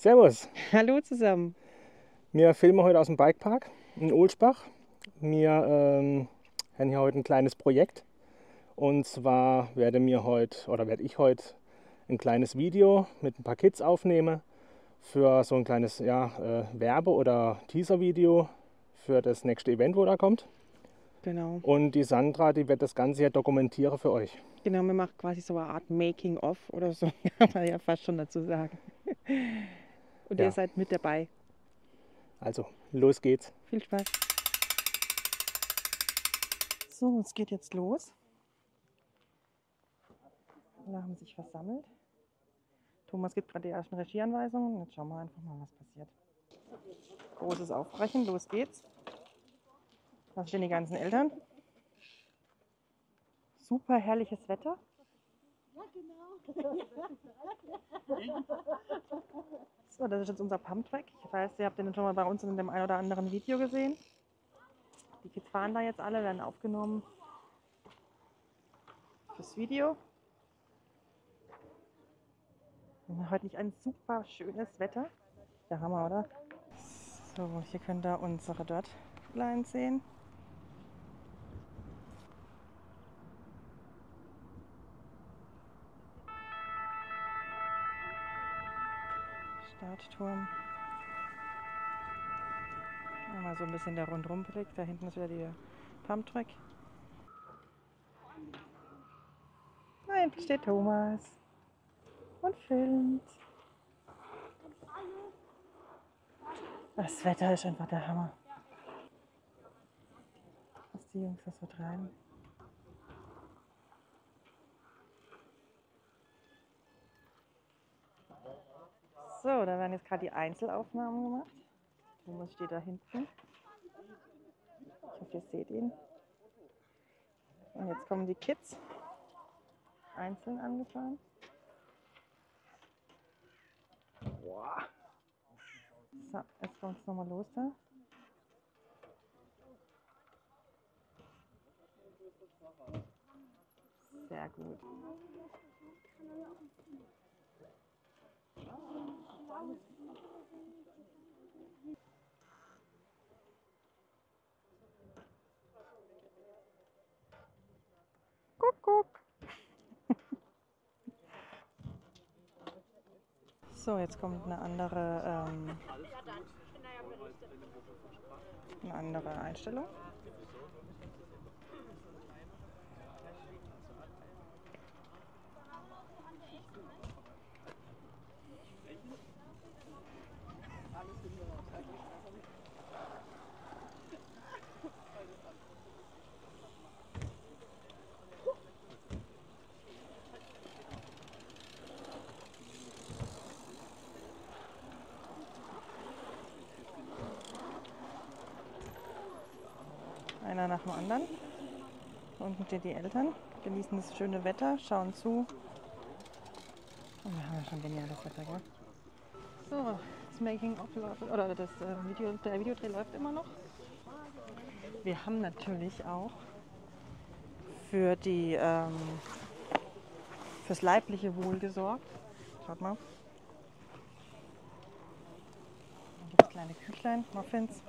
Servus, Hallo zusammen. wir filmen heute aus dem Bikepark in Ohlsbach. Wir ähm, haben hier heute ein kleines Projekt. Und zwar werde mir heute oder werde ich heute ein kleines Video mit ein paar Kids aufnehmen für so ein kleines ja, äh, Werbe- oder Teaser-Video für das nächste Event, wo da kommt. Genau. Und die Sandra, die wird das Ganze hier dokumentieren für euch. Genau, wir machen quasi so eine Art Making-of oder so, kann man ja fast schon dazu sagen. Und Ja. ihr seid mit dabei. Also, los geht's. Viel Spaß. So, es geht jetzt los. Alle haben sich versammelt. Thomas gibt gerade die ersten Regieanweisungen. Jetzt schauen wir einfach mal, was passiert. Großes Aufbrechen, los geht's. Da stehen die ganzen Eltern. Super herrliches Wetter. So, das ist jetzt unser Pumptrack. Ich weiß, ihr habt den schon mal bei uns in dem ein oder anderen Video gesehen. Die Kids fahren da jetzt alle, werden aufgenommen fürs Video. Heute nicht ein super schönes Wetter. Der Hammer, oder? So, hier könnt ihr unsere Dirtlines sehen. Startturm. Einmal so ein bisschen der Rundrumblick. Da hinten ist wieder der Pumptrack. Da hinten steht Thomas und filmt. Das Wetter ist einfach der Hammer. Was die Jungs da so treiben. So, da werden jetzt gerade die Einzelaufnahmen gemacht. Thomas steht da hinten. Ich hoffe, ihr seht ihn. Und jetzt kommen die Kids einzeln angefahren. So, jetzt kommt es nochmal los da. Sehr gut. So, jetzt kommt eine andere, ähm, eine andere Einstellung. Einer nach dem anderen. Da unten stehen die Eltern, genießen das schöne Wetter, schauen zu. Und wir haben ja schon geniales Wetter, gell? So, das Making of oder das äh, Video, der Videodreh läuft immer noch. Wir haben natürlich auch für die ähm, fürs leibliche Wohl gesorgt. Schaut mal. Da gibt es kleine Küchlein, Muffins.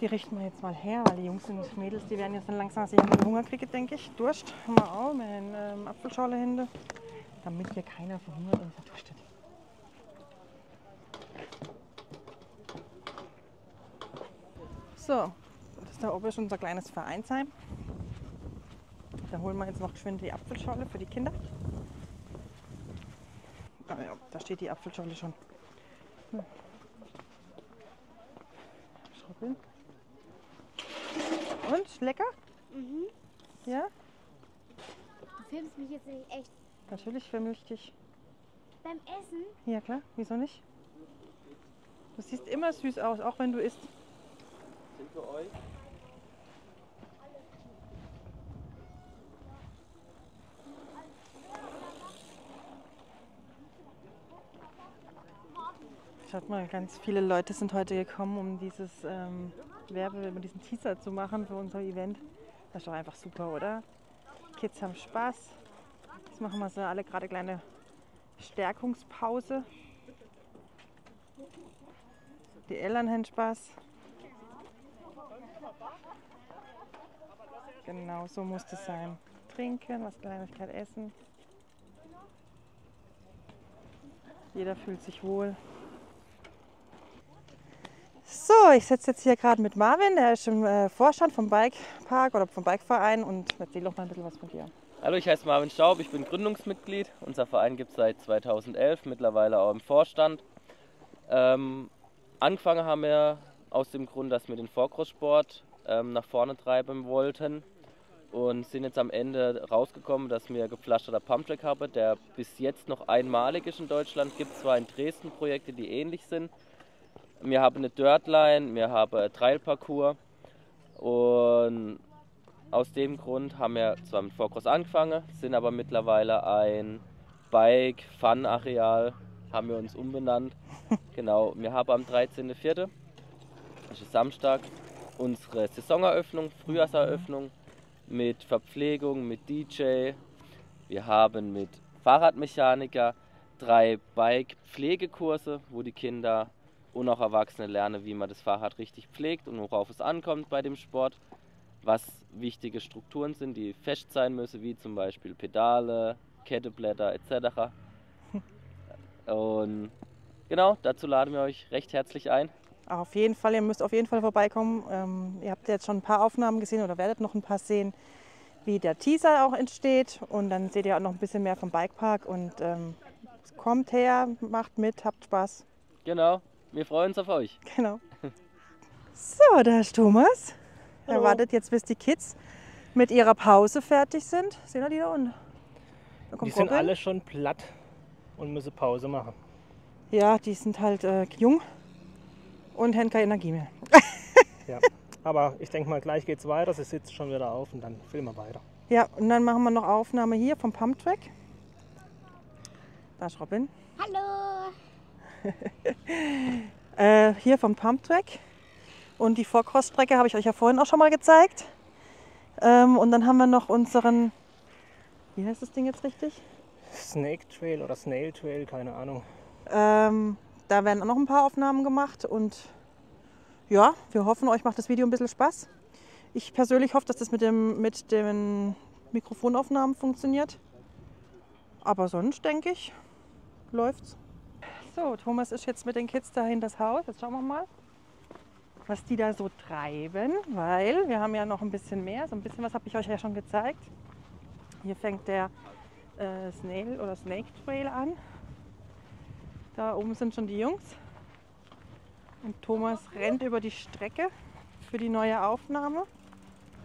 Die richten wir jetzt mal her, weil die Jungs und Mädels, die werden jetzt dann langsam, dass ich Hunger kriege, denke ich. Durst haben wir auch mit ähm, Apfelschorle hinter, damit hier keiner verhungert und verdurstet. So, das da oben ist unser kleines Vereinsheim. Da holen wir jetzt noch geschwind die Apfelschorle für die Kinder. Ah ja, da steht die Apfelschorle schon. Hm. Lecker? Mhm. Ja? Du filmst mich jetzt nicht echt Natürlich vermisse ich dich. beim Essen. Ja klar, wieso nicht? Du siehst immer süß aus, auch wenn du isst. Sind für euch? Schaut mal, ganz viele Leute sind heute gekommen, um dieses ähm, Werbe, um diesen Teaser zu machen für unser Event. Das ist doch einfach super, oder? Kids haben Spaß. Jetzt machen wir so alle gerade kleine Stärkungspause. Die Eltern haben Spaß. Genau, so muss es sein. Trinken, was Kleinigkeit essen. Jeder fühlt sich wohl. Ich sitze jetzt hier gerade mit Marvin, der ist im äh, Vorstand vom Bikepark oder vom Bikeverein und erzähl doch mal ein bisschen was von dir. Hallo, ich heiße Marvin Staub, ich bin Gründungsmitglied. Unser Verein gibt es seit 2011, mittlerweile auch im Vorstand. Ähm, angefangen haben wir aus dem Grund, dass wir den Vorcross-Sport ähm, nach vorne treiben wollten und sind jetzt am Ende rausgekommen, dass wir gepflasterter Pumptrack haben, der bis jetzt noch einmalig ist in Deutschland. Es gibt zwar in Dresden Projekte, die ähnlich sind. Wir haben eine Dirtline, wir haben Trailparcours und aus dem Grund haben wir zwar mit Vorcross angefangen, sind aber mittlerweile ein Bike-Fun-Areal, haben wir uns umbenannt. genau, wir haben am 13.04., das ist Samstag, unsere Saisoneröffnung, Frühjahrseröffnung mit Verpflegung, mit DJ. Wir haben mit Fahrradmechaniker drei Bike-Pflegekurse, wo die Kinder und auch Erwachsene lernen, wie man das Fahrrad richtig pflegt und worauf es ankommt bei dem Sport. Was wichtige Strukturen sind, die fest sein müssen, wie zum Beispiel Pedale, Ketteblätter etc. Und genau, dazu laden wir euch recht herzlich ein. Auf jeden Fall, ihr müsst auf jeden Fall vorbeikommen. Ähm, ihr habt jetzt schon ein paar Aufnahmen gesehen oder werdet noch ein paar sehen, wie der Teaser auch entsteht. Und dann seht ihr auch noch ein bisschen mehr vom Bikepark. Und ähm, kommt her, macht mit, habt Spaß. Genau, wir freuen uns auf euch. Genau. So, da ist Thomas. Er Hallo. wartet jetzt, bis die Kids mit ihrer Pause fertig sind. Sehen wir die da unten? Da kommt Die sind Robin. alle schon platt und müssen Pause machen. Ja, die sind halt äh, jung und haben keine Energie mehr. Ja. Aber ich denke mal, gleich geht's weiter. Sie sitzt schon wieder auf und dann filmen wir weiter. Ja, und dann machen wir noch Aufnahme hier vom Pumptrack. Da ist Robin. Hallo. Äh, hier vom Pumptrack. Und die Vorcross-Strecke habe ich euch ja vorhin auch schon mal gezeigt. Ähm, und dann haben wir noch unseren, wie heißt das Ding jetzt richtig? Snake Trail oder Snail Trail, keine Ahnung. Ähm, da werden auch noch ein paar Aufnahmen gemacht und ja, wir hoffen, euch macht das Video ein bisschen Spaß. Ich persönlich hoffe, dass das mit, dem, mit den Mikrofonaufnahmen funktioniert. Aber sonst denke ich, läuft's. So, Thomas ist jetzt mit den Kids dahin das Haus. Jetzt schauen wir mal, was die da so treiben, weil wir haben ja noch ein bisschen mehr. So ein bisschen was habe ich euch ja schon gezeigt. Hier fängt der äh, Snail oder Snake Trail an. Da oben sind schon die Jungs. Und Thomas rennt über die Strecke für die neue Aufnahme.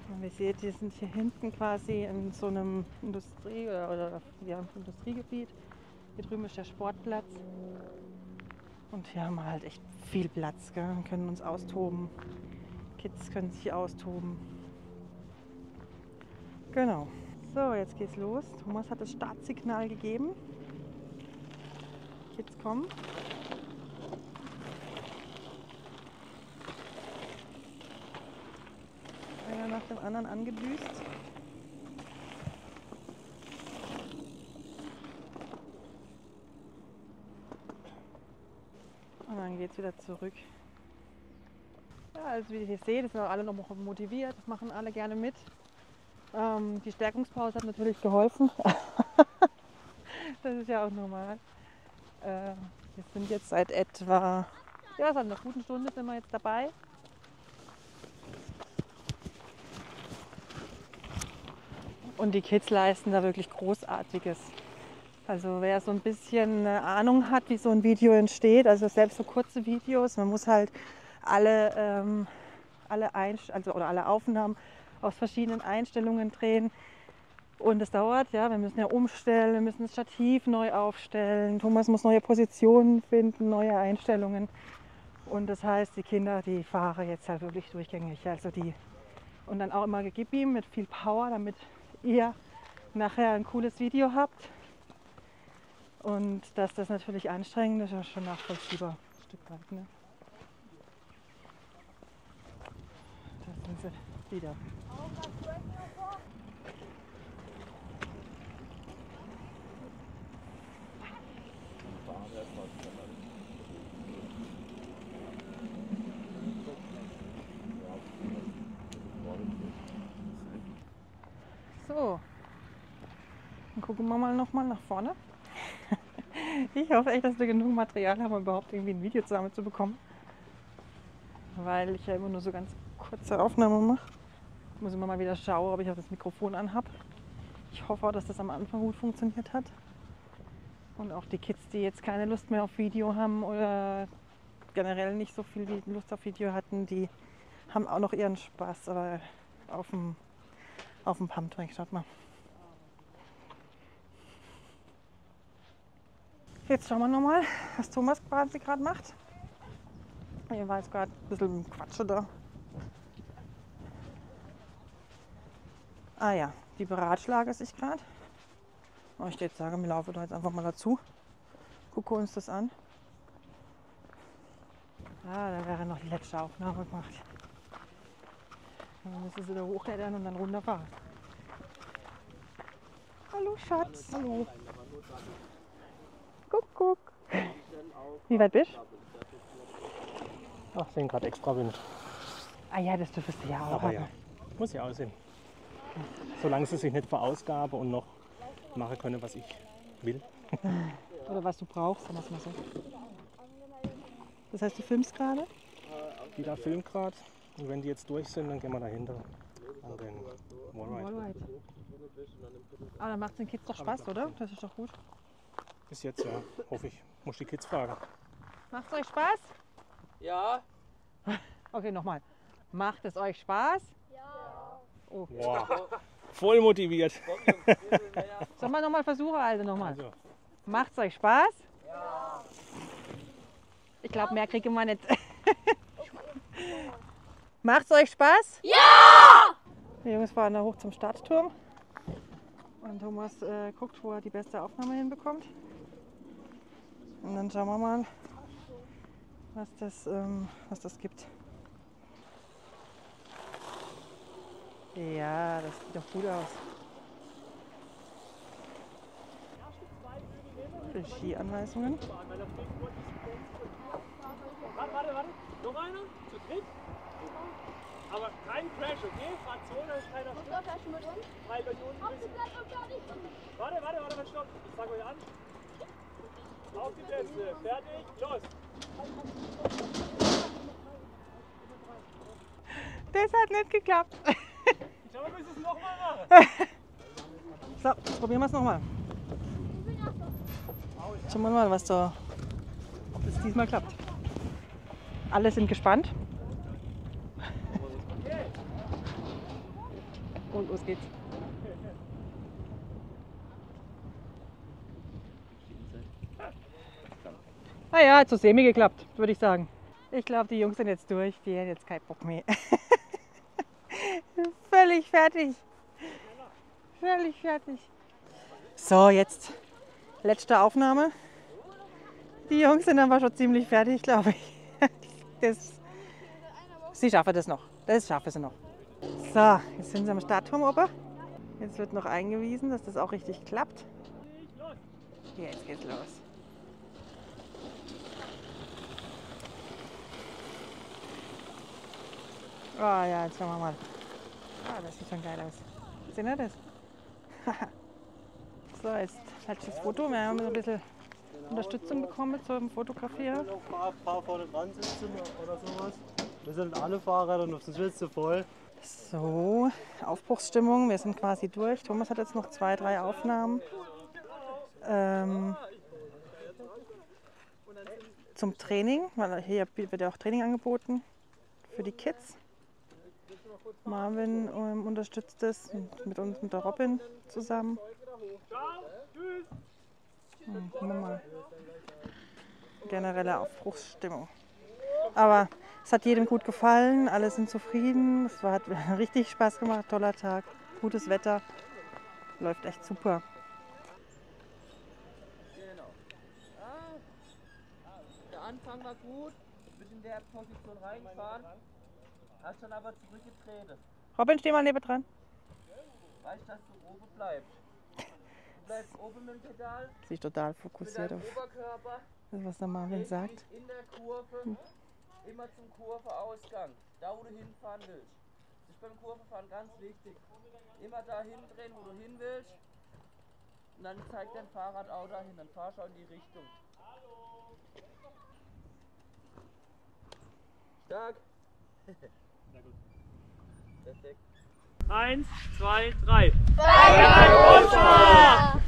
Und wir sehen, die sind hier hinten quasi in so einem Industrie- oder, oder ja, Industriegebiet. Hier drüben ist der Sportplatz. Und hier haben wir halt echt viel Platz. Gell? Wir können uns austoben. Kids können sich austoben. Genau. So, jetzt geht's los. Thomas hat das Startsignal gegeben. Kids kommen. Einer nach dem anderen angedüst. Und dann geht's wieder zurück. Ja, also wie ihr hier seht, sind alle noch motiviert, das machen alle gerne mit. Ähm, die Stärkungspause hat natürlich geholfen. das ist ja auch normal. Äh, wir sind jetzt seit etwa, ja, seit einer guten Stunde sind wir jetzt dabei. Und die Kids leisten da wirklich Großartiges. Also wer so ein bisschen eine Ahnung hat, wie so ein Video entsteht, also selbst so kurze Videos, man muss halt alle, ähm, alle, Einst also, oder alle Aufnahmen aus verschiedenen Einstellungen drehen. Und es dauert, ja, wir müssen ja umstellen, wir müssen das Stativ neu aufstellen. Thomas muss neue Positionen finden, neue Einstellungen. Und das heißt, die Kinder, die fahren jetzt halt wirklich durchgängig. Also die und dann auch immer gib ihm mit viel Power, damit ihr nachher ein cooles Video habt. Und dass das natürlich anstrengend ist, ist schon nachvollziehbar. Ein Stück weit, ne? Da sind sie wieder. So, dann gucken wir mal nochmal nach vorne. Ich hoffe echt, dass wir genug Material haben, um überhaupt irgendwie ein Video zusammen zu bekommen. Weil ich ja immer nur so ganz kurze Aufnahmen mache. Ich muss immer mal wieder schauen, ob ich auch das Mikrofon anhab. Ich hoffe auch, dass das am Anfang gut funktioniert hat. Und auch die Kids, die jetzt keine Lust mehr auf Video haben oder generell nicht so viel Lust auf Video hatten, die haben auch noch ihren Spaß aber auf dem, auf dem Pumptrack. Schaut mal. Jetzt schauen wir nochmal, was Thomas gerade macht. War jetzt gerade ein bisschen Quatsche da. Ah ja, die beratschlage sich gerade. Oh, ich jetzt sagen, wir laufen da jetzt einfach mal dazu. Gucken uns das an. Ah, da wäre noch die letzte Aufnahme gemacht. Dann müssen sie da hochklettern und dann runterfahren. Hallo Schatz. Hallo. Wie weit bist du? Ach, sehen gerade extra Wind. Ah ja, das dürftest du ja auch Aber haben. ja, muss ja aussehen. Solange sie sich nicht verausgabe und noch machen können, was ich will. Oder was du brauchst, sagen wir es mal so. Das heißt, du filmst gerade? Die da filmt gerade. Und wenn die jetzt durch sind, dann gehen wir dahinter an den Wallride. Alright. Aber dann macht es den Kids doch Spaß, oder? Das ist doch gut. Bis jetzt, ja, hoffe ich. Muss die Kids fragen. Macht es euch Spaß? Ja, Okay, nochmal. Macht es euch Spaß? Wow. Voll motiviert. Sollen wir nochmal versuchen, also nochmal. Also, Macht es euch Spaß? Ja. Ich glaube, mehr kriegen wir nicht. Macht es euch Spaß? Ja! Die Jungs fahren da hoch zum Startturm. Und Thomas äh, guckt, wo er die beste Aufnahme hinbekommt. Und dann schauen wir mal, was das, ähm, was das gibt. Ja, das sieht doch gut aus. Für Skianweisungen. Warte, warte, warte. Noch einer? Zu dritt? Aber kein Crash, okay? Fraktion, das ist keiner Sturz. Drei Millionen warte, warte, warte, stopp. Ich sag euch an. Auf die Plätze. Fertig, los. Das hat nicht geklappt. Ich glaube, wir müssen es nochmal machen. So, probieren wir es nochmal. Schauen wir mal, was da, ob es diesmal klappt. Alle sind gespannt. Und los geht's. Naja, hat so semi geklappt, würde ich sagen. Ich glaube, die Jungs sind jetzt durch. Die haben jetzt keinen Bock mehr. Völlig fertig. Völlig fertig. So, jetzt letzte Aufnahme. Die Jungs sind aber schon ziemlich fertig, glaube ich. Das, sie schaffen das noch. Das schaffen sie noch. So, jetzt sind sie am Startturm oben. Jetzt wird noch eingewiesen, dass das auch richtig klappt. Jetzt geht's los. Oh ja, jetzt schauen wir mal. Ah, das sieht schon geil aus. Seht ihr das? so, jetzt letztes Foto. Wir haben ein bisschen Unterstützung bekommen zum Fotografieren. noch ein paar vorne dran sitzen oder sowas. Wir sind alle Fahrräder und sonst wird es zu voll. So, Aufbruchsstimmung. Wir sind quasi durch. Thomas hat jetzt noch zwei, drei Aufnahmen. Ähm, zum Training, weil hier wird ja auch Training angeboten für die Kids. Marvin ähm, unterstützt und mit uns, mit der Robin zusammen. Hm, mal. Generelle Aufbruchsstimmung. Aber es hat jedem gut gefallen, alle sind zufrieden. Es war, hat richtig Spaß gemacht, toller Tag, gutes Wetter. Läuft echt super. Genau. Ah, der Anfang war gut, bist in der Position reingefahren, hast dann aber zurückgetreten. Robin, steh mal neben dran. Weißt dass du oben bleibst. Du bleibst oben mit dem Pedal, ist total fokussiert auf Oberkörper, das, was der Marvin sagt. in der Kurve, immer zum Kurveausgang, da wo du hinfahren willst. Das beim Kurvenfahren ganz wichtig. Immer dahin drehen, wo du hin willst. Und dann zeigt dein Fahrrad auch dahin, dann du auch in die Richtung. Stark. Eins, zwei, drei. Freiheit Ultra!